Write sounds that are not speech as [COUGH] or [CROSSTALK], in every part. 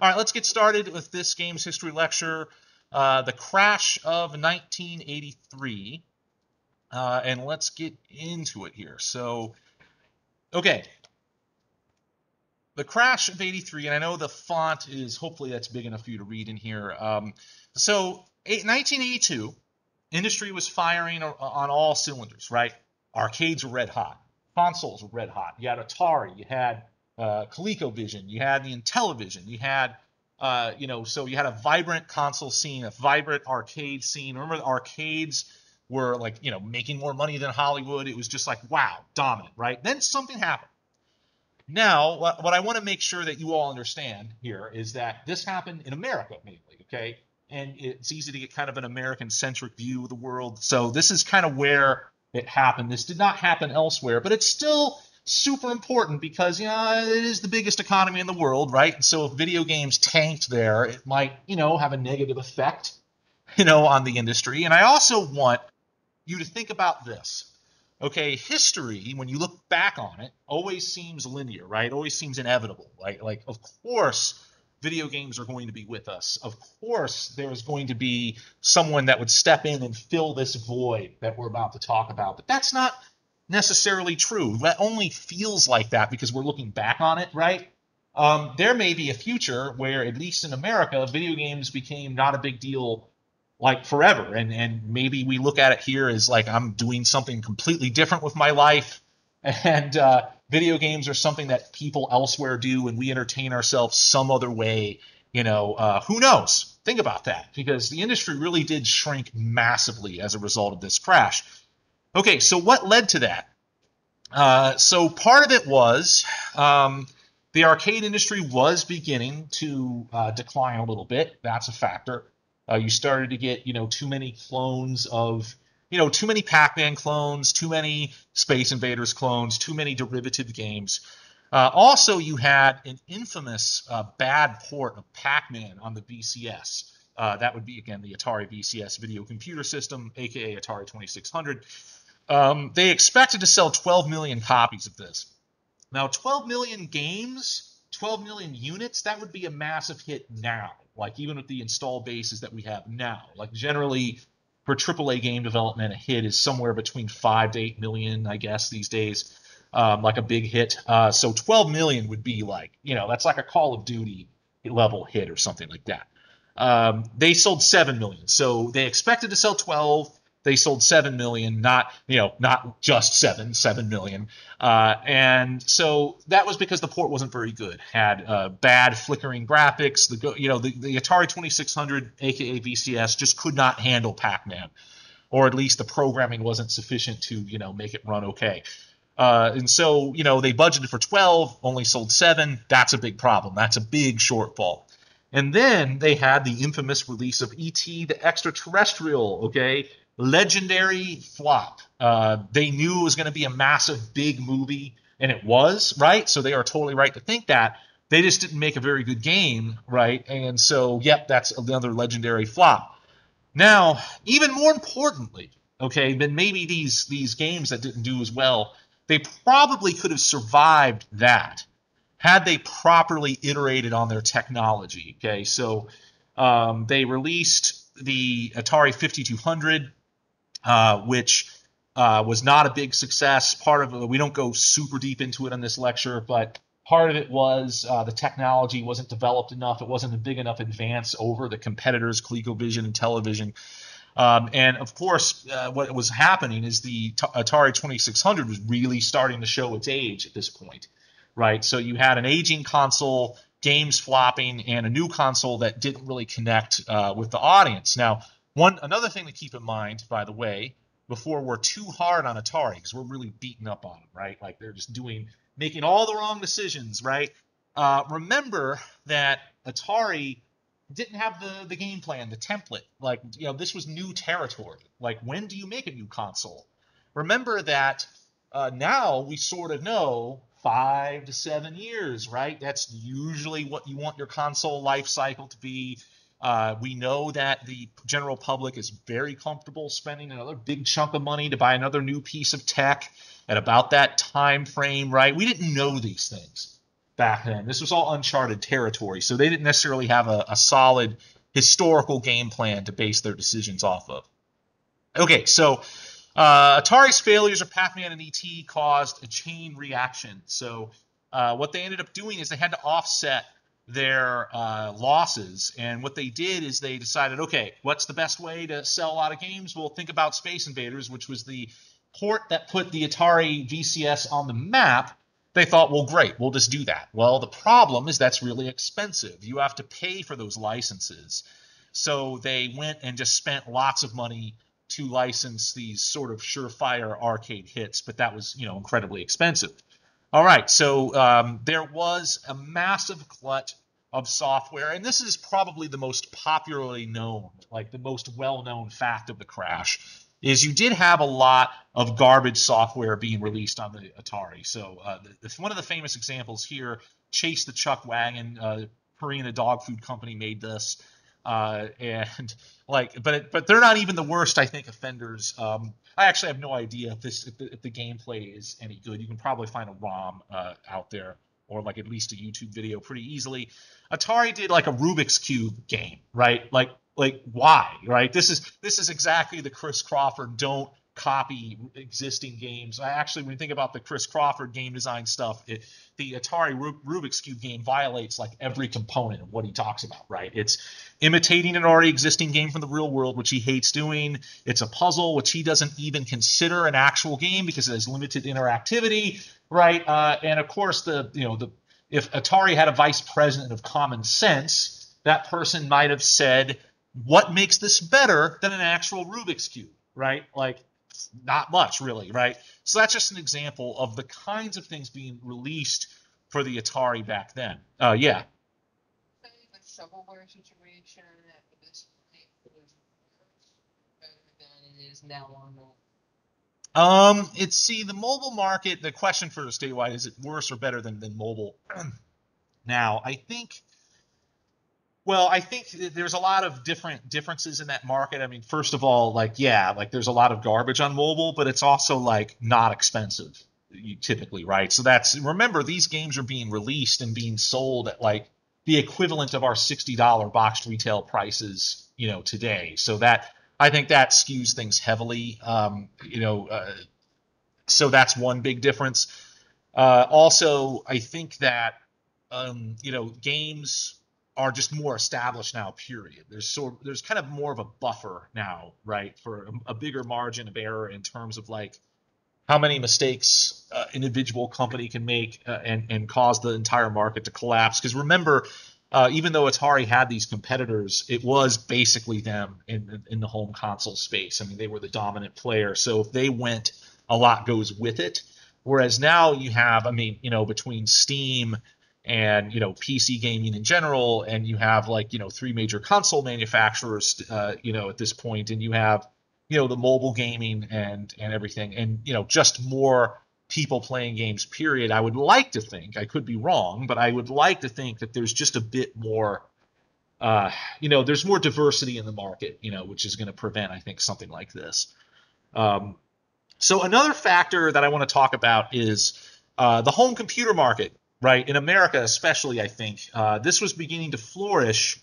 All right, let's get started with this game's history lecture. Uh, the crash of 1983. Uh, and let's get into it here. So, okay. The crash of 83, and I know the font is, hopefully that's big enough for you to read in here. Um, so, 1982, industry was firing on all cylinders, right? Arcades were red hot. Consoles were red hot. You had Atari, you had uh, ColecoVision, you had the Intellivision, you had, uh, you know, so you had a vibrant console scene, a vibrant arcade scene. Remember, the arcades were like, you know, making more money than Hollywood. It was just like, wow, dominant, right? Then something happened. Now, what I want to make sure that you all understand here is that this happened in America mainly, okay? And it's easy to get kind of an American centric view of the world. So this is kind of where it happened. This did not happen elsewhere, but it's still super important because you know it is the biggest economy in the world, right? And so if video games tanked there, it might you know have a negative effect, you know, on the industry. And I also want you to think about this. Okay, history, when you look back on it, always seems linear, right? Always seems inevitable, right? Like, of course, video games are going to be with us. Of course, there's going to be someone that would step in and fill this void that we're about to talk about. But that's not necessarily true. That only feels like that because we're looking back on it, right? Um, there may be a future where, at least in America, video games became not a big deal like forever. And, and maybe we look at it here as like I'm doing something completely different with my life. And uh, video games are something that people elsewhere do, and we entertain ourselves some other way. You know, uh, who knows? Think about that because the industry really did shrink massively as a result of this crash. Okay, so what led to that? Uh, so part of it was um, the arcade industry was beginning to uh, decline a little bit. That's a factor. Uh, you started to get, you know, too many clones of, you know, too many Pac-Man clones, too many Space Invaders clones, too many derivative games. Uh, also, you had an infamous uh, bad port of Pac-Man on the VCS. Uh, that would be again the Atari VCS video computer system, aka Atari 2600. Um, they expected to sell 12 million copies of this. Now, 12 million games, 12 million units, that would be a massive hit now. Like even with the install bases that we have now. Like generally for AAA game development, a hit is somewhere between five to eight million, I guess, these days. Um, like a big hit. Uh, so 12 million would be like, you know, that's like a Call of Duty level hit or something like that. Um, they sold 7 million. So they expected to sell 12 they sold seven million, not you know not just seven, seven million, uh, and so that was because the port wasn't very good. Had uh, bad flickering graphics. The you know the, the Atari 2600, aka VCS, just could not handle Pac-Man, or at least the programming wasn't sufficient to you know make it run okay. Uh, and so you know they budgeted for 12, only sold seven. That's a big problem. That's a big shortfall. And then they had the infamous release of E.T. the Extraterrestrial, okay? Legendary flop. Uh, they knew it was going to be a massive, big movie, and it was, right? So they are totally right to think that. They just didn't make a very good game, right? And so, yep, that's another legendary flop. Now, even more importantly, okay, than maybe these these games that didn't do as well, they probably could have survived that had they properly iterated on their technology. Okay, so um, they released the Atari 5200 uh, which uh, was not a big success. Part of it, we don't go super deep into it in this lecture, but part of it was uh, the technology wasn't developed enough. It wasn't a big enough advance over the competitors, ColecoVision and Intellivision. Um, and of course, uh, what was happening is the Atari 2600 was really starting to show its age at this point, right? So you had an aging console, games flopping, and a new console that didn't really connect uh, with the audience. Now, one another thing to keep in mind, by the way, before we're too hard on Atari, because we're really beating up on them, right? Like they're just doing making all the wrong decisions, right? Uh, remember that Atari didn't have the the game plan, the template. Like you know, this was new territory. Like when do you make a new console? Remember that uh, now we sort of know five to seven years, right? That's usually what you want your console life cycle to be. Uh, we know that the general public is very comfortable spending another big chunk of money to buy another new piece of tech at about that time frame, right? We didn't know these things. back then. This was all uncharted territory, so they didn't necessarily have a, a solid historical game plan to base their decisions off of. Okay, so uh, Atari's failures of Pac-Man and ET caused a chain reaction. So uh, what they ended up doing is they had to offset their uh, losses, and what they did is they decided, okay, what's the best way to sell a lot of games? Well, think about Space Invaders, which was the port that put the Atari VCS on the map. They thought, well, great, we'll just do that. Well, the problem is that's really expensive. You have to pay for those licenses. So they went and just spent lots of money to license these sort of surefire arcade hits, but that was, you know, incredibly expensive. All right, so um, there was a massive glut of software, and this is probably the most popularly known, like the most well-known fact of the crash, is you did have a lot of garbage software being released on the Atari. So uh, the, one of the famous examples here, Chase the Chuck Wagon, uh, Purina dog food company made this. Uh, and like, but it, but they're not even the worst, I think, offenders. Um, I actually have no idea if this if the, if the, gameplay is any good. You can probably find a ROM uh, out there or like at least a YouTube video pretty easily. Atari did like a Rubik's cube game, right? Like like why, right? This is this is exactly the Chris Crawford don't copy existing games. Actually, when you think about the Chris Crawford game design stuff, it, the Atari Rubik's Cube game violates like every component of what he talks about, right? It's imitating an already existing game from the real world, which he hates doing. It's a puzzle, which he doesn't even consider an actual game because it has limited interactivity, right? Uh, and of course, the you know the if Atari had a vice president of common sense, that person might have said, "What makes this better than an actual Rubik's cube?" Right? Like not much really, right? So that's just an example of the kinds of things being released for the Atari back then. Uh, yeah. Shovelware situation at this point than it is now on um, it's see the mobile market. The question for the statewide is it worse or better than than mobile? [CLEARS THROAT] now, I think well, I think there's a lot of different differences in that market. I mean, first of all, like yeah, like there's a lot of garbage on mobile, but it's also like not expensive typically, right? So that's remember these games are being released and being sold at like the equivalent of our $60 boxed retail prices, you know, today. So that I think that skews things heavily. Um, you know, uh, so that's one big difference. Uh, also, I think that um, you know games are just more established now. Period. There's sort there's kind of more of a buffer now, right, for a, a bigger margin of error in terms of like how many mistakes uh, individual company can make uh, and and cause the entire market to collapse. Because remember, uh, even though Atari had these competitors, it was basically them in in the home console space. I mean, they were the dominant player. So if they went, a lot goes with it. Whereas now you have, I mean, you know, between Steam and you know PC gaming in general, and you have like you know three major console manufacturers, uh, you know at this point, and you have you know the mobile gaming and and everything, and you know just more people playing games. Period. I would like to think I could be wrong, but I would like to think that there's just a bit more. Uh, you know, there's more diversity in the market, you know, which is going to prevent, I think, something like this. Um, so another factor that I want to talk about is uh, the home computer market right? In America, especially, I think uh, this was beginning to flourish.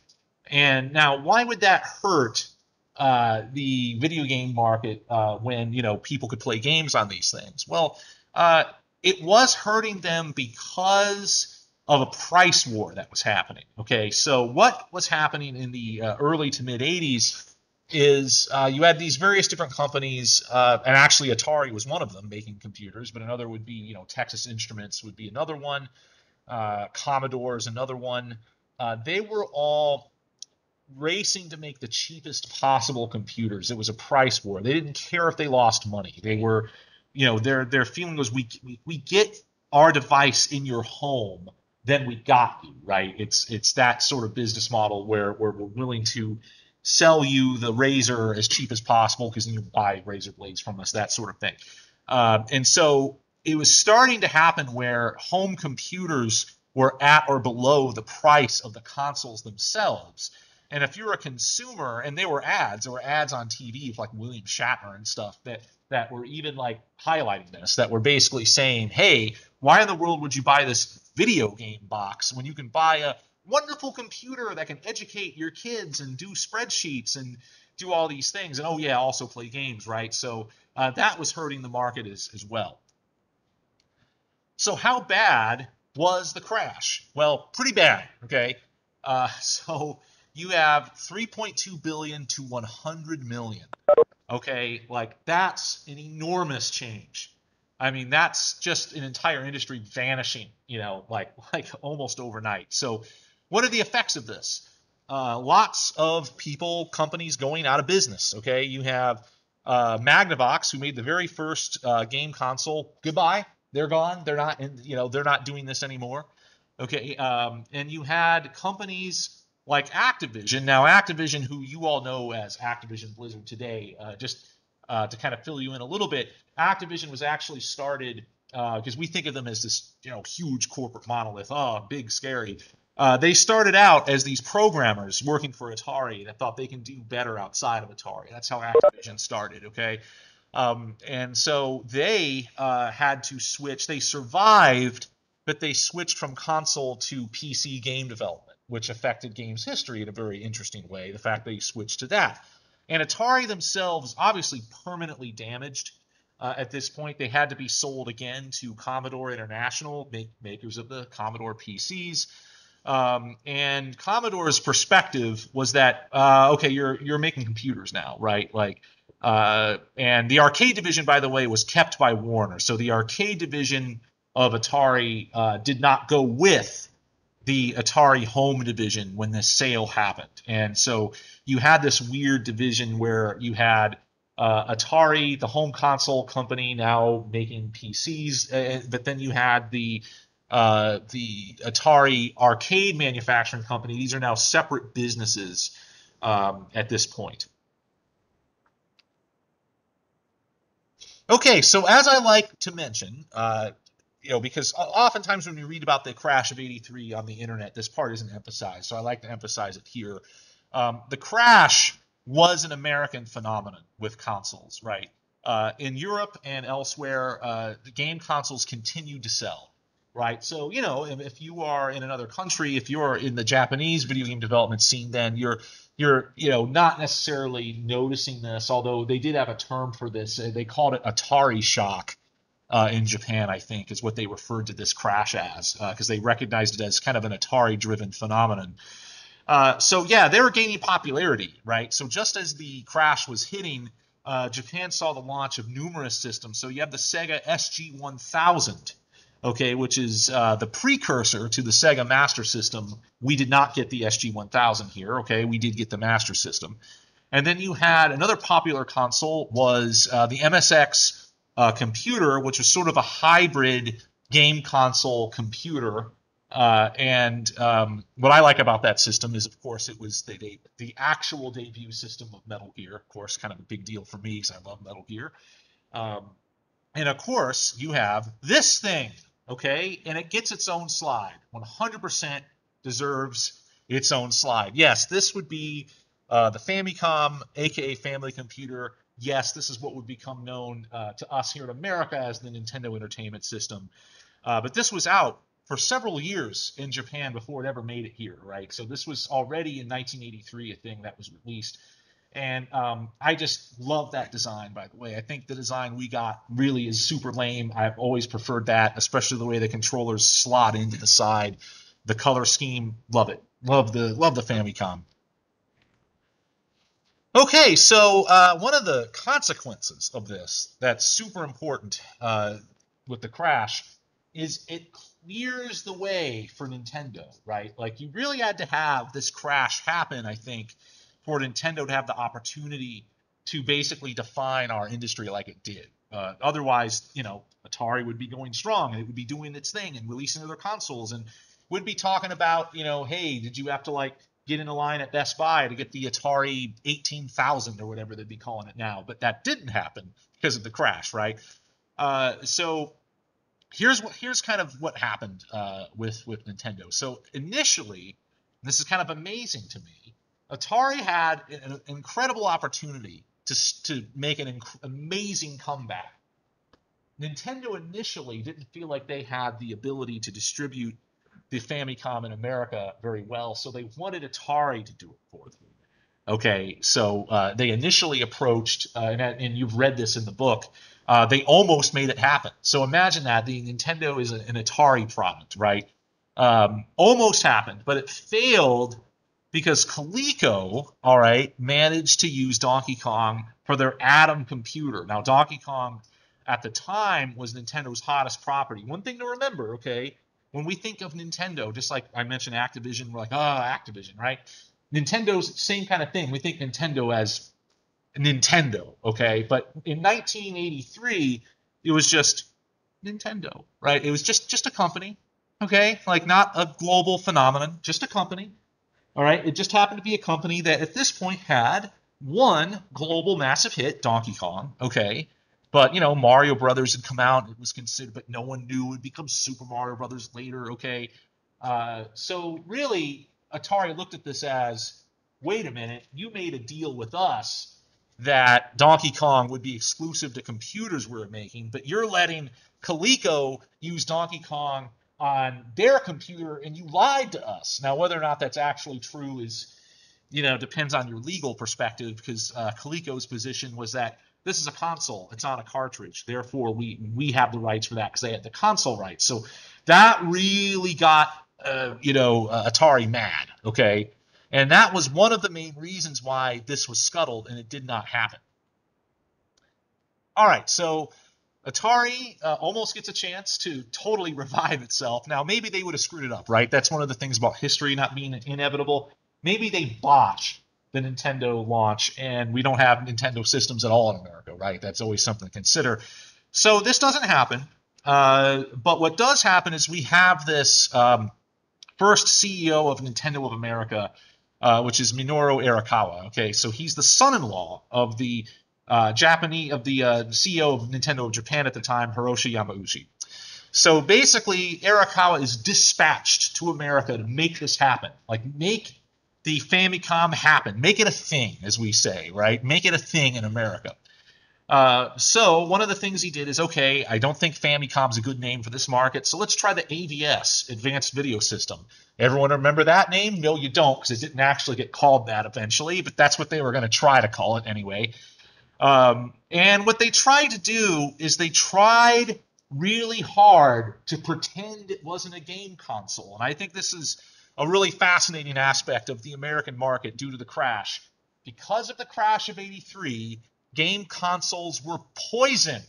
And now, why would that hurt uh, the video game market uh, when you know people could play games on these things? Well, uh, it was hurting them because of a price war that was happening. Okay, so what was happening in the uh, early to mid '80s? Is uh, you had these various different companies, uh, and actually Atari was one of them making computers, but another would be, you know, Texas Instruments would be another one, uh, Commodore is another one. Uh, they were all racing to make the cheapest possible computers. It was a price war. They didn't care if they lost money. They were, you know, their their feeling was we we, we get our device in your home, then we got you, right? It's it's that sort of business model where, where we're willing to sell you the razor as cheap as possible because you buy razor blades from us, that sort of thing. Uh, and so it was starting to happen where home computers were at or below the price of the consoles themselves. And if you're a consumer, and there were ads, there were ads on TV like William Shatner and stuff that that were even like highlighting this, that were basically saying, "Hey, why in the world would you buy this video game box when you can buy a wonderful computer that can educate your kids and do spreadsheets and do all these things. And oh yeah, also play games, right? So uh, that was hurting the market as, as well. So how bad was the crash? Well, pretty bad. Okay, uh, [LAUGHS] so you have 3.2 billion to 100 million. Okay, like that's an enormous change. I mean, that's just an entire industry vanishing, you know, like [LAUGHS] like almost overnight. So, what are the effects of this? Uh, lots of people, companies going out of business. Okay, you have uh, Magnavox, who made the very first uh, game console. Goodbye, they're gone. They're not, in, you know, they're not doing this anymore. Okay, um, and you had companies like Activision. Now, Activision, who you all know as Activision Blizzard today, uh, just uh, to kind of fill you in a little bit, Activision was actually started because uh, we think of them as this, you know, huge corporate monolith. Oh, big, scary. Uh, they started out as these programmers working for Atari that thought they can do better outside of Atari. That's how Activision started. Okay. Um, and so they uh, had to switch. They survived, but they switched from console to PC game development, which affected games history in a very interesting way. The fact that they switched to that. And Atari themselves, obviously permanently damaged uh, at this point. They had to be sold again to Commodore International, make, makers of the Commodore PCs. Um, and Commodore's perspective was that uh, okay, you're you're making computers now, right? Like, uh, and the arcade division, by the way, was kept by Warner. So the arcade division of Atari uh, did not go with the Atari home division when this sale happened. And so you had this weird division where you had uh, Atari, the home console company, now making PCs, uh, but then you had the uh, the Atari arcade manufacturing company. These are now separate businesses um, at this point. Okay, so as I like to mention, uh, you know, because oftentimes when we read about the crash of 83 on the internet, this part isn't emphasized. So I like to emphasize it here. Um, the crash was an American phenomenon with consoles, right? Uh, in Europe and elsewhere, uh, the game consoles continued to sell, right? So, you know, if, if, you are in another country, if you're in the Japanese video game development scene, then you're you're you know not necessarily noticing this, although they did have a term for this. They called it Atari shock uh, in Japan, I think, is what they referred to this crash as, because uh, they recognized it as kind of an Atari-driven phenomenon. Uh, so yeah, they were gaining popularity, right? So just as the crash was hitting, uh, Japan saw the launch of numerous systems. So you have the Sega SG-1000, okay, which is uh, the precursor to the Sega Master System. We did not get the SG-1000 here, okay? We did get the Master System. And then you had another popular console was uh, the MSX uh, computer, which was sort of a hybrid game console computer. Uh, and um, what I like about that system is, of course, it was the, the, actual debut system of Metal Gear. Of course, kind of a big deal for me because I love Metal Gear. Um, and of course, you have this thing, okay? And it gets its own slide. 100% deserves its own slide. Yes, this would be uh, the Famicom, aka Family Computer, yes, this is what would become known uh, to us here in America as the Nintendo Entertainment System. Uh, but this was out for several years in Japan before it ever made it here, right? So this was already in 1983 a thing that was released. And um, I just love that design, by the way. I think the design we got really is super lame. I've always preferred that, especially the way the controllers slot into the side. The color scheme, love it. Love the love the Famicom. Okay, so uh, one of the consequences of this that's super important uh, with the crash is it clears the way for Nintendo, right? Like you really had to have this crash happen, I think, for Nintendo to have the opportunity to basically define our industry like it did. Uh, otherwise, you know, Atari would be going strong and it would be doing its thing and releasing other consoles and would be talking about, you know, hey, did you have to like get in a line at Best Buy to get the Atari 18000 or whatever they'd be calling it now. But that didn't happen because of the crash, right? Uh, so here's what here's kind of what happened uh, with with Nintendo. So initially, this is kind of amazing to me. Atari had an, incredible opportunity to to make an inc- amazing comeback. Nintendo initially didn't feel like they had the ability to distribute the Famicom in America very well, so they wanted Atari to do it for them. Okay, so uh, they initially approached, uh, and, and, you've read this in the book. Uh, they almost made it happen. So imagine that the Nintendo is an Atari product, right? Um, almost happened, but it failed because Coleco, all right, managed to use Donkey Kong for their Adam computer. Now, Donkey Kong at the time was Nintendo's hottest property. One thing to remember, okay, when we think of Nintendo, just like I mentioned Activision, we're like, oh, Activision, right? Nintendo's same kind of thing. We think Nintendo as Nintendo, okay? But in 1983, it was just Nintendo, right? It was just just a company, okay? Like not a global phenomenon, just a company. All right? It just happened to be a company that at this point had one global massive hit, Donkey Kong, okay? But you know, Mario Brothers had come out; it was considered, but no one knew it would become Super Mario Brothers later. Okay, uh, so really, Atari looked at this as, wait a minute, you made a deal with us that Donkey Kong would be exclusive to computers we are making, but you're letting Coleco use Donkey Kong on their computer, and you lied to us. Now, whether or not that's actually true is, you know, depends on your legal perspective, because uh, Coleco's position was that this is a console. It's not a cartridge. Therefore, we we have the rights for that because they had the console rights. So that really got uh, you know uh, Atari mad. Okay, and that was one of the main reasons why this was scuttled and it did not happen. All right, so Atari uh, almost gets a chance to totally [LAUGHS] revive itself. Now, maybe they would have screwed it up, right? That's one of the things about history not being inevitable. Maybe they botch the Nintendo launch, and we don't have Nintendo systems at all in America, right? That's always something to consider. So this doesn't happen. Uh, but what does happen is we have this um, first CEO of Nintendo of America, uh, which is Minoru Arakawa. Okay, so he's the son-in-law of the uh, Japanese of the uh, CEO of Nintendo of Japan at the time, Hiroshi Yamauchi. So basically, Arakawa is dispatched to America to make this happen. Like make the Famicom happen. Make it a thing, as we say, right? Make it a thing in America. Uh, so one of the things he did is, okay, I don't think Famicom's a good name for this market, so let's try the AVS, Advanced Video System. Everyone remember that name? No, you don't, because it didn't actually get called that eventually, but that's what they were going to try to call it anyway. Um, and what they tried to do is they tried really hard to pretend it wasn't a game console. And I think this is a really fascinating aspect of the American market due to the crash. Because of the crash of 83, game consoles were poison.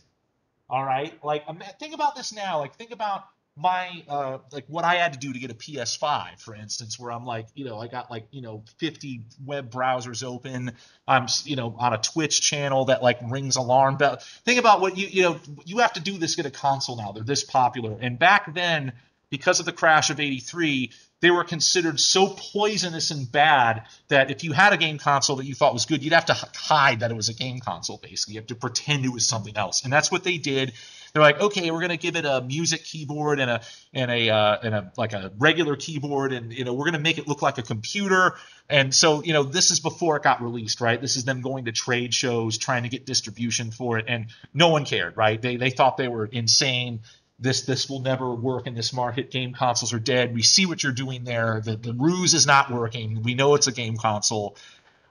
All right? Like think about this now. Like think about my uh, like what I had to do to get a PS5, for instance, where I'm like, you know, I got like, you know, 50 web browsers open. I'm, you know, on a Twitch channel that like rings alarm bell. Think about what you, you know, you have to do this get a console now. They're this popular. And back then, because of the crash of 83, they were considered so poisonous and bad that if you had a game console that you thought was good, you'd have to hide that it was a game console, basically. You have to pretend it was something else. And that's what they did. They're like, okay, we're gonna give it a music keyboard and a and a uh, and a like a regular keyboard, and you know we're gonna make it look like a computer. And so you know this is before it got released, right? This is them going to trade shows, trying to get distribution for it, and no one cared, right? They they thought they were insane this this will never work in this market. Game consoles are dead. We see what you're doing there. The the ruse is not working. We know it's a game console,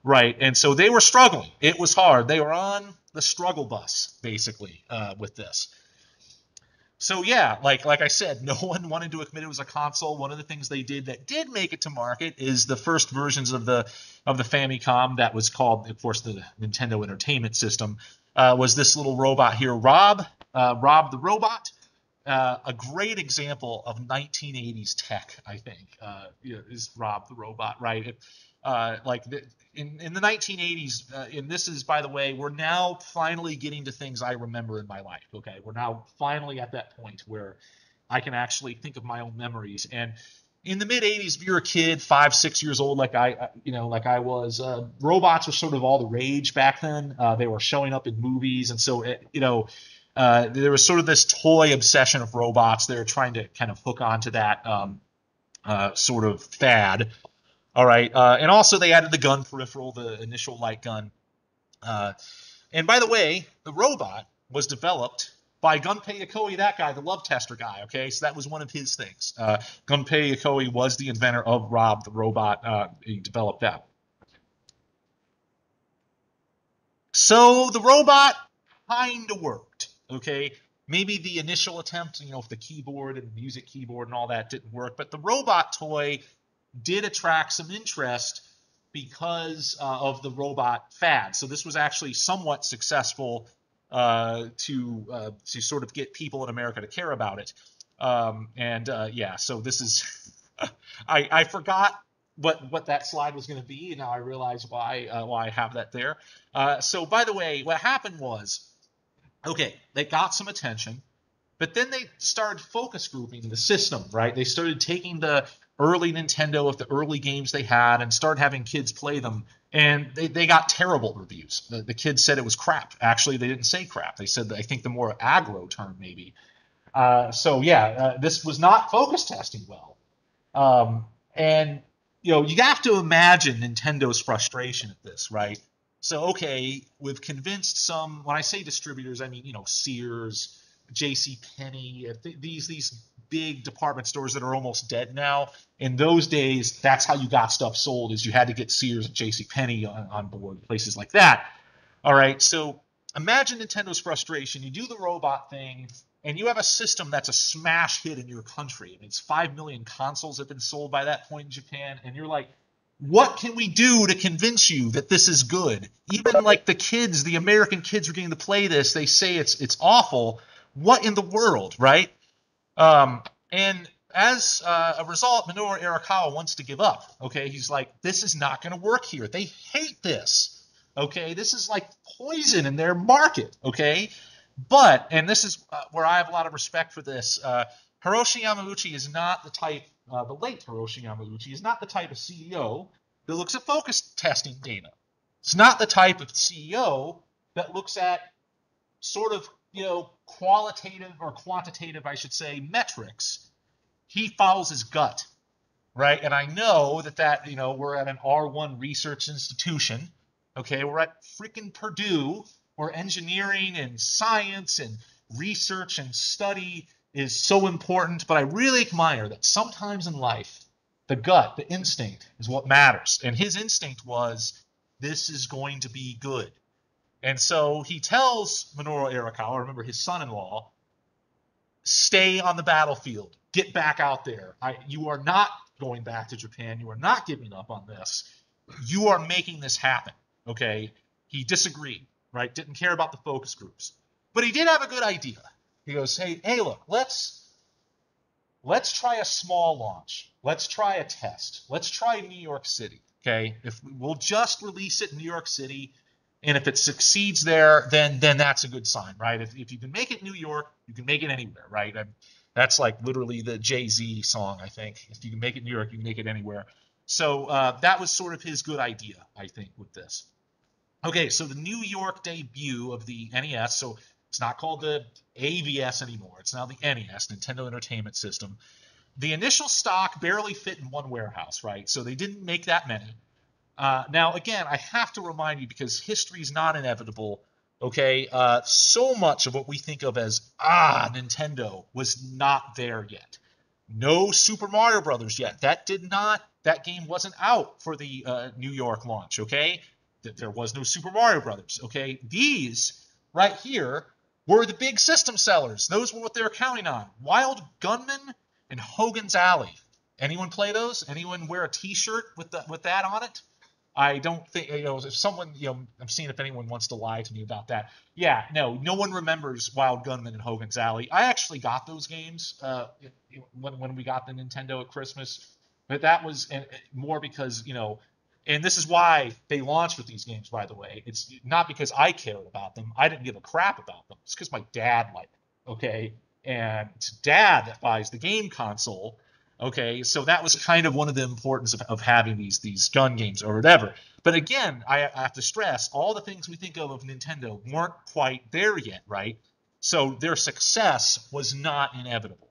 right? And so they were struggling. It was hard. They were on the struggle bus basically uh, with this. So yeah, like like I said, [LAUGHS] no one wanted to admit it was a console. One of the things they did that did make it to market is the first versions of the of the Famicom that was called, of course, the Nintendo Entertainment System. Uh, was this little robot here, Rob? Uh, Rob the robot uh, a great example of 1980s tech, I think, uh, is Rob the Robot, right? Uh, like the, in, in the 1980s, uh, and this is, by the way, we're now finally getting to things I remember in my life. Okay, we're now finally at that point where I can actually think of my own memories. And in the mid 80s, if you're a kid, five, six years old, like I, you know, like I was, uh, robots were sort of all the rage back then. Uh, they were showing up in movies, and so it, you know uh, there was sort of this toy obsession of robots. They were trying to kind of hook onto that um, uh, sort of fad. All right, uh, and also they added the gun peripheral, the initial light gun. Uh, and by the way, the robot was developed by Gunpei Yokoi, that guy, the love tester guy. Okay, so that was one of his things. Uh, Gunpei Yokoi was the inventor of Rob the robot. Uh, he developed that. So the robot kind of worked. Okay, maybe the initial attempt, you know, with the keyboard and music keyboard and all that didn't work, but the robot toy did attract some interest because uh, of the robot fad. So this was actually somewhat successful uh, to uh, to sort of get people in America to care about it. Um, and uh, yeah, so this is [LAUGHS] I I forgot what what that slide was going to be, and now I realize why uh, why I have that there. Uh, so by the way, what happened was, okay, they got some attention, but then they started focus grouping the system, right? They started taking the early Nintendo of the early games they had and started having kids play them. And they, they got terrible reviews. The, the kids said it was crap. Actually, they didn't say crap. They said, I think the more aggro term, maybe. Uh, so, yeah, uh, this was not focus testing well. Um, and, you know, you have to imagine Nintendo's frustration at this, right? So, okay, we've convinced some, when I say distributors, I mean, you know, Sears, J.C. Penney, these these big department stores that are almost dead now. In those days, that's how you got stuff sold is you had to get Sears and J.C. Penney on, on board, places like that. All right, so imagine Nintendo's frustration. You do the robot thing, and you have a system that's a smash hit in your country. I mean, it's five million consoles have been sold by that point in Japan, and you're like, what can we do to convince you that this is good? Even like the kids, the American kids are getting to play this, they say it's it's awful. What in the world, right? Um, and as uh, a result, Minoru Arakawa wants to give up. Okay, he's like, this is not going to work here. They hate this. Okay, this is like poison in their market. Okay, but and this is uh, where I have a lot of respect for this. Uh, Hiroshi Yamauchi is not the type. Uh, the late Hiroshi Yamauchi is not the type of CEO that looks at focus testing data. It's not the type of CEO that looks at sort of you know, qualitative or quantitative, I should say, metrics, he follows his gut, right? And I know that that, you know, we're at an R1 research institution, okay? We're at freaking Purdue, where engineering and science and research and study is so important, but I really admire that sometimes in life, the gut, the instinct is what matters. And his instinct was this is going to be good. And so he tells Minoru Arakawa, remember his son-in-law, stay on the battlefield, get back out there. I, you are not going back to Japan. You are not giving up on this. You are making this happen. Okay. He disagreed, right? Didn't care about the focus groups, but he did have a good idea. He goes, hey, hey, look, let's let's try a small launch. Let's try a test. Let's try New York City. Okay. If we'll just release it in New York City and if it succeeds there, then then that's a good sign, right? If, if you can make it New York, you can make it anywhere, right? And that's like literally the Jay Z song, I think. If you can make it New York, you can make it anywhere. So uh, that was sort of his good idea, I think, with this. Okay, so the New York debut of the NES. So it's not called the AVS anymore. It's now the NES, Nintendo Entertainment System. The initial stock barely fit in one warehouse, right? So they didn't make that many. Uh, now, again, I have to remind you because history is not inevitable. Okay, uh, so much of what we think of as ah Nintendo was not there yet. No Super Mario Brothers yet. That did not. That game wasn't out for the uh, New York launch. Okay, there was no Super Mario Brothers. Okay, these right here were the big system sellers. Those were what they were counting on. Wild Gunman and Hogan's Alley. Anyone play those? Anyone wear a T-shirt with the, with that on it? I don't think you know if someone you know I'm seeing if anyone wants to lie to me about that. Yeah, no, no one remembers Wild Gunman and Hogan's Alley. I actually got those games uh, when when we got the Nintendo at Christmas, but that was more because you know, and this is why they launched with these games. By the way, it's not because I cared about them. I didn't give a crap about them. It's because my dad liked them. Okay, and it's dad that buys the game console Okay, so that was kind of one of the importance of, of having these these gun games or whatever. But again, I, I have to stress all the things we think of of Nintendo weren't quite there yet, right? So their success was not inevitable.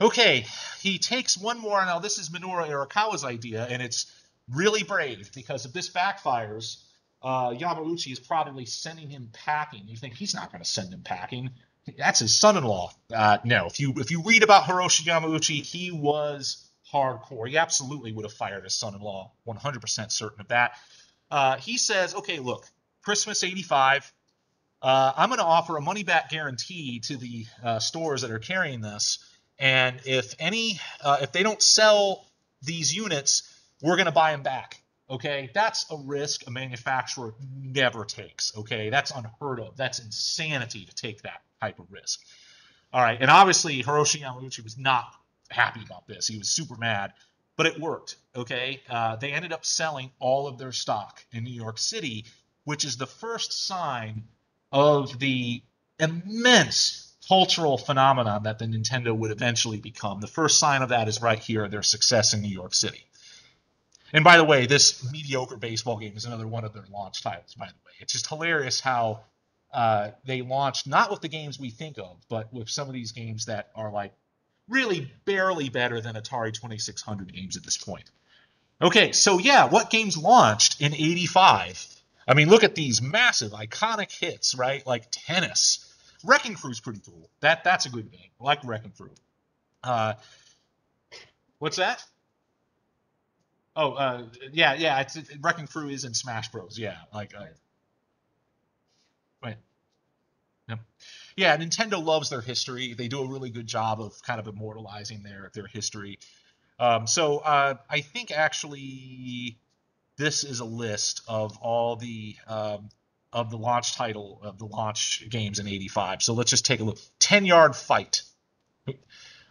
Okay, he takes one more. Now, this is Minoru Arakawa's idea, and it's really brave because if this backfires, uh, Yamauchi is probably sending him packing. You think he's not going to send him packing? That's his son-in-law. Uh, no, if you if you read about Hiroshi Yamauchi, he was hardcore. He absolutely would have fired his son-in-law. 100% certain of that. Uh, he says, okay, look, Christmas '85. Uh, I'm going to offer a money back guarantee to the uh, stores that are carrying this, and if any, uh, if they don't sell these units, we're going to buy them back. Okay, that's a risk a manufacturer never takes. Okay, that's unheard of. That's insanity to take that type of risk. All right, and obviously Hiroshi Yamauchi was not happy about this. He was super mad, but it worked. Okay, uh, they ended up selling all of their stock in New York City, which is the first sign of the immense cultural phenomenon that the Nintendo would eventually become. The first sign of that is right here, their success in New York City. And by the way, this mediocre baseball game is another one of their launch titles, by the way. It's just hilarious how uh, they launched not with the games we think of, but with some of these games that are like really barely better than Atari 2600 games at this point. Okay, so yeah, what games launched in 85? I mean, look at these massive, iconic hits, right? Like Tennis. Wrecking Crew's pretty cool. That That's a good game. I like Wrecking Crew. Uh, what's that? Oh, uh, yeah, yeah. Wrecking Crew is in Smash Bros. Yeah, like, uh, right. Yep. Yeah, Nintendo loves their history. They do a really good job of kind of immortalizing their their history. Um, so uh, I think actually this is a list of all the um, of the launch title of the launch games in '85. So let's just take a look. Ten Yard Fight,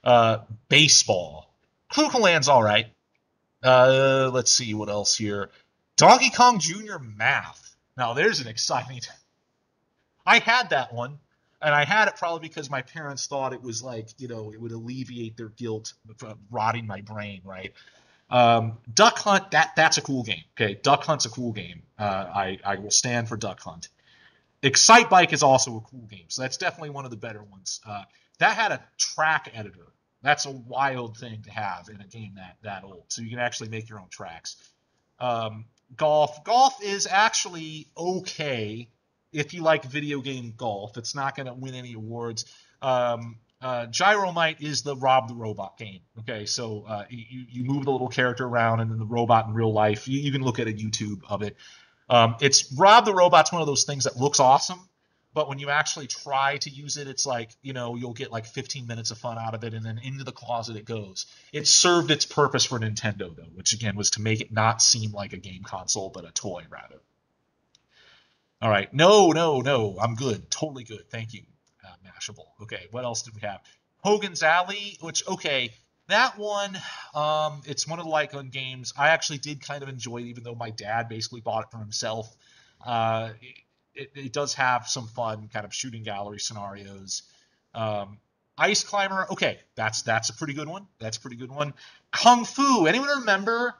uh, baseball, Clue all right. Uh, let's see what else here. Donkey Kong Jr. Math. Now there's an exciting. [LAUGHS] I had that one, and I had it probably because my parents thought it was like you know it would alleviate their guilt of rotting my brain, right? Um, Duck Hunt. That that's a cool game. Okay, Duck Hunt's a cool game. Uh, I I will stand for Duck Hunt. Excitebike is also a cool game, so that's definitely one of the better ones. Uh, that had a track editor that's a wild thing to have in a game that that old. So you can actually make your own tracks. Um, golf. Golf is actually okay if you like video game golf. It's not going to win any awards. Um, uh, Gyromite is the Rob the Robot game. Okay, so uh, you, you move the little character around, and then the robot in real life. You, you can look at a YouTube of it. Um, it's Rob the Robot's one of those things that looks awesome, but when you actually try to use it, it's like, you know, you'll get like 15 minutes of fun out of it and then into the closet it goes. It served its purpose for Nintendo, though, which again was to make it not seem like a game console, but a toy, rather. All right. No, no, no. I'm good. Totally good. Thank you, uh, Mashable. Okay. What else did we have? Hogan's Alley, which, okay. That one, um, it's one of the like gun games. I actually did kind of enjoy it, even though my dad basically bought it for himself. Uh, it, it, does have some fun kind of shooting gallery scenarios. Um, Ice Climber, okay, that's that's a pretty good one. That's a pretty good one. Kung Fu, anyone remember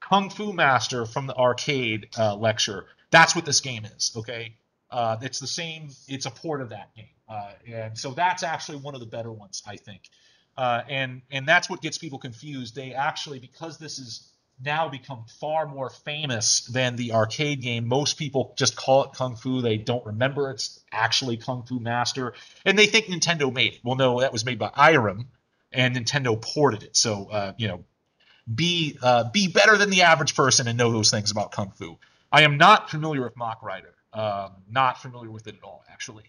Kung Fu Master from the arcade uh, lecture? That's what this game is. Okay, uh, it's the same. It's a port of that game, uh, and so that's actually one of the better ones, I think. Uh, and and that's what gets people confused. They actually because this is now become far more famous than the arcade game. Most people just call it Kung Fu. They don't remember it's actually Kung Fu Master, and they think Nintendo made it. Well, no, that was made by Irem, and Nintendo ported it. So, uh, you know, be uh, be better than the average person and know those things about Kung Fu. I am not familiar with Mach Rider. Um, not familiar with it at all, actually.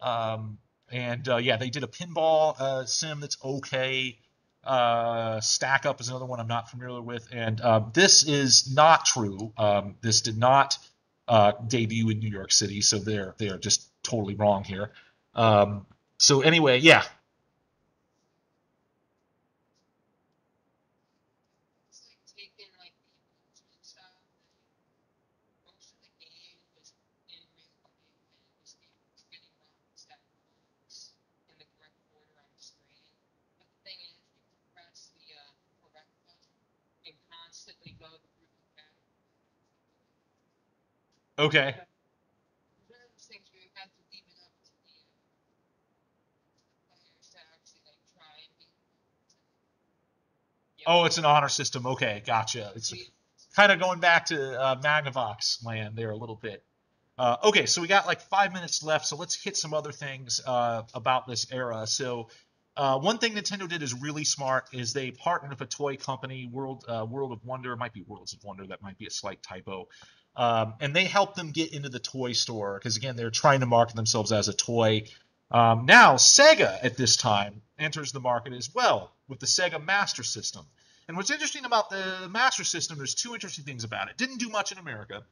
Um, and uh, yeah, they did a pinball uh, sim that's okay. Uh, Stack Up is another one I'm not familiar with, and uh, this is not true. Um, this did not uh, debut in New York City, so they're they're just totally wrong here. Um, so anyway, yeah, Okay. Oh, it's an honor system. Okay, gotcha. It's kind of going back to uh, Magnavox land there a little bit. Uh, okay, so we got like five minutes left, so let's hit some other things uh, about this era. So, uh, one thing Nintendo did is really smart is they partnered with a toy company, World uh, World of Wonder. It might be Worlds of Wonder. That might be a slight typo. Um, and they help them get into the toy store because again, they're trying to market themselves as a toy. Um, now, Sega at this time enters the market as well with the Sega Master System. And what's interesting about the Master System, there's two interesting things about it. Didn't do much in America,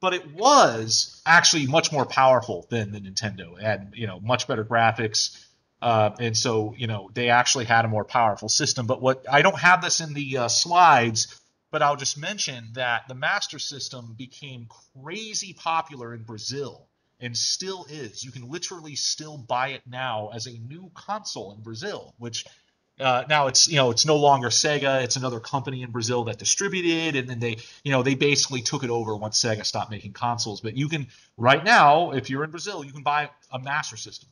but it was actually much more powerful than the Nintendo. It had you know much better graphics, uh, and so you know they actually had a more powerful system. But what I don't have this in the uh, slides, but I'll just mention that the Master System became crazy popular in Brazil and still is. You can literally still buy it now as a new console in Brazil, which uh, now it's you know it's no longer Sega. It's another company in Brazil that distributed, and then they you know they basically took it over once Sega stopped making consoles. But you can right now, if you're in Brazil, you can buy a Master System.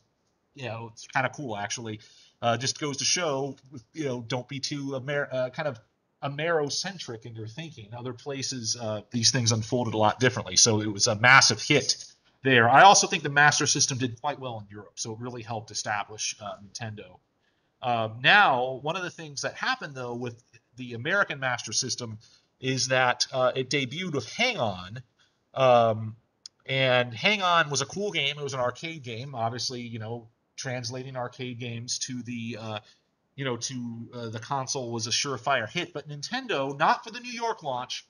You know it's kind of cool actually. Uh, just goes to show you know don't be too Amer- uh, kind of Amerocentric in your thinking. Other places uh, these things unfolded a lot differently. So it was a massive hit there. I also think the Master System did quite well in Europe, so it really helped establish uh, Nintendo. Um, now, one of the things that happened though with the American Master System is that uh, it debuted with Hang On, um, and Hang On was a cool game. It was an arcade game, obviously, you know, translating arcade games to the uh, you know to uh, the console was a surefire hit. But Nintendo, not for the New York launch,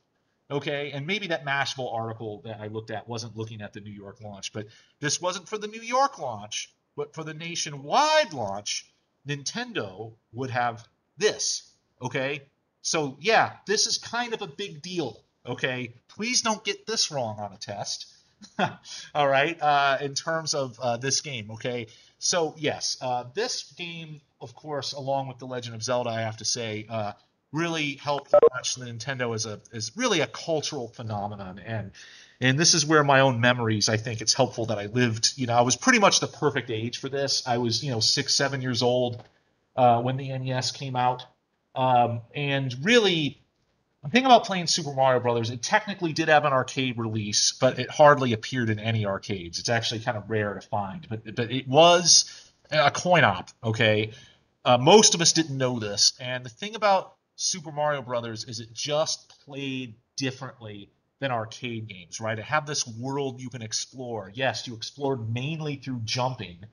okay, and maybe that Mashable article that I looked at wasn't looking at the New York launch, but this wasn't for the New York launch, but for the nationwide launch Nintendo would have this, okay? So, yeah, this is kind of a big deal, okay? Please don't get this wrong on a test, [LAUGHS] all right, uh, in terms of uh, this game, okay? So, yes, uh, this game, of course, along with The Legend of Zelda, I have to say, uh, really helped launch Nintendo as a as really a cultural phenomenon. And and this is where my own memories i think it's helpful that i lived you know i was pretty much the perfect age for this. I was you know six seven years old uh, when the nes came out. Um, and really the thing about playing super mario brothers it technically did have an arcade release but it hardly appeared in any arcades. It's actually kind of rare to find but but it was a coin op okay uh, most of us didn't know this and the thing about super mario brothers is it just played differently than arcade games, right? It had this world you can explore. Yes, you explored mainly through jumping,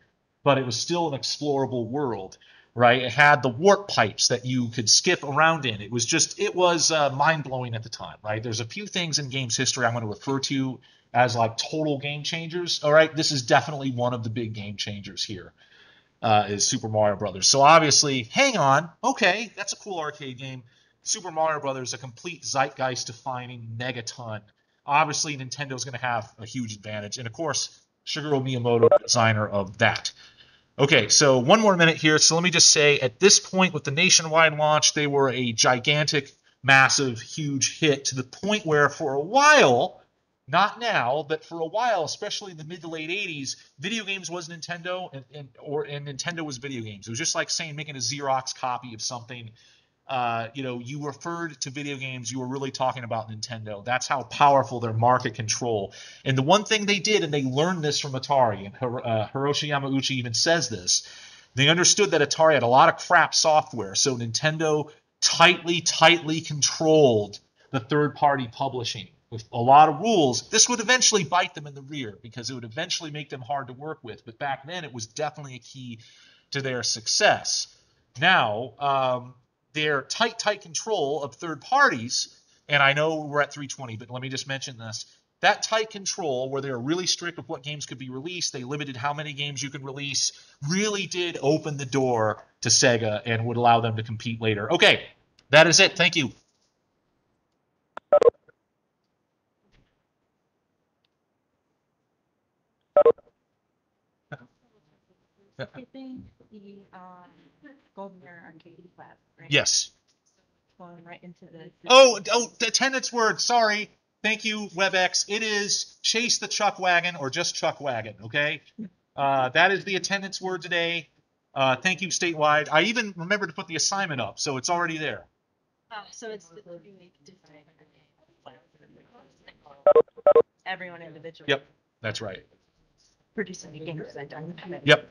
but it was still an explorable world, right? It had the warp pipes that you could skip around in. It was just, it was uh, mind blowing at the time, right? There's a few things in games history I'm going to refer to as like total game changers. All right, this is definitely one of the big game changers here. Uh, is Super Mario Brothers. So obviously, hang on, okay, that's a cool arcade game. Super Mario Brothers, a complete zeitgeist-defining megaton. Obviously, Nintendo's going to have a huge advantage, and of course, Shigeru Miyamoto, designer of that. Okay, so one more minute here. So let me just say, at this point with the nationwide launch, they were a gigantic, massive, huge hit to the point where, for a while, not now, but for a while, especially in the mid to late 80s, video games was Nintendo, and, and or and Nintendo was video games. It was just like saying making a Xerox copy of something uh, you know, you referred to video games, you were really talking about Nintendo. That's how powerful their market control. And the one thing they did, and they learned this from Atari, and uh, Hiroshi Yamauchi even says this, they understood that Atari had a lot of crap software, so Nintendo tightly, tightly controlled the third-party publishing with a lot of rules. This would eventually bite them in the rear because it would eventually make them hard to work with. But back then, it was definitely a key to their success. Now, um, their tight, tight control of third parties, and I know we're at 320, but let me just mention this. That tight control, where they were really strict with what games could be released, they limited how many games you could release, really did open the door to Sega and would allow them to compete later. Okay, that is it. Thank you. Skipping the um, Golden Mirror Arcade class, right? Yes. Going right into the. Oh, oh, the attendance word. Sorry. Thank you, WebEx. It is chase the chuck wagon or just chuck wagon. Okay. [LAUGHS] Uh, that is the attendance word today. Uh, thank you, statewide. I even remembered to put the assignment up, so it's already there. Oh, so it's the different. class. Everyone individually. Yep. That's right. Producing the game design document. Yep.